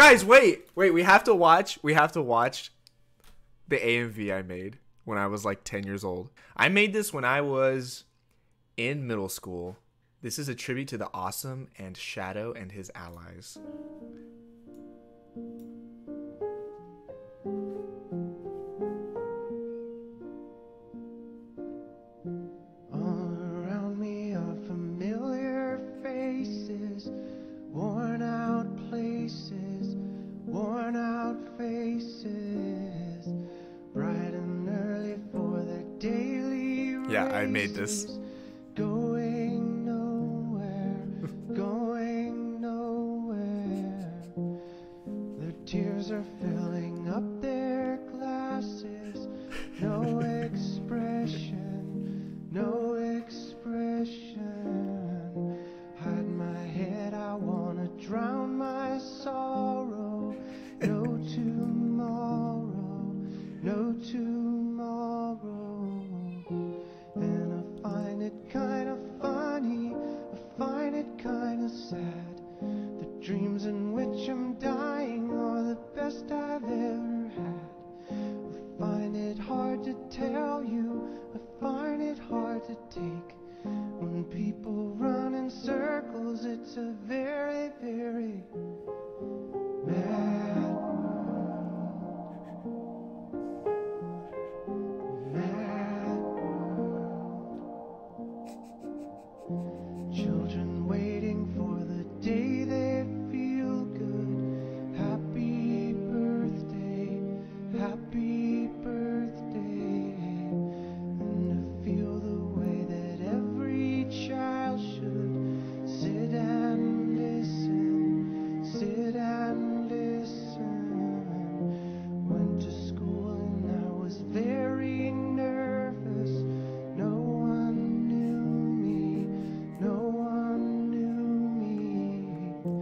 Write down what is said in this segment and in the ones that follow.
Guys, wait, wait. We have to watch. We have to watch the AMV I made when I was like 10 years old. I made this when I was in middle school. This is a tribute to the awesome and Shadow and his allies. Faces, bright and early for their daily Yeah, I made this. Going nowhere, going nowhere. Their tears are filling up their glasses. No tomorrow.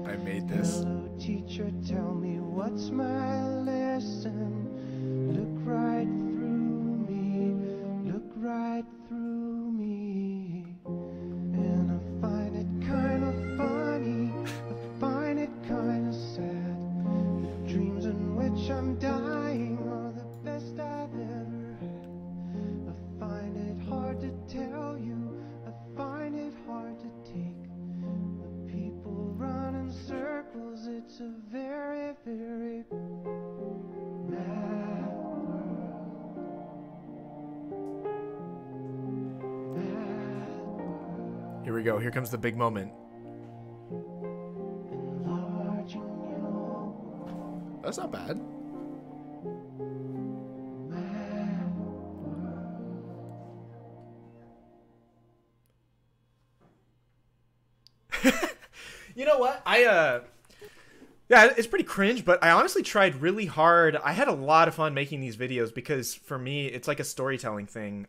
I made this. Hello, teacher, tell me what's my lesson. Look right through me, look right through me. And I find it kind of funny, I find it kind of sad. The dreams in which I'm dying a very, very mad world. Mad world. Here we go. Here comes the big moment. That's not bad. You know what? I uh yeah, it's pretty cringe, but I honestly tried really hard. I had a lot of fun making these videos because for me, it's like a storytelling thing.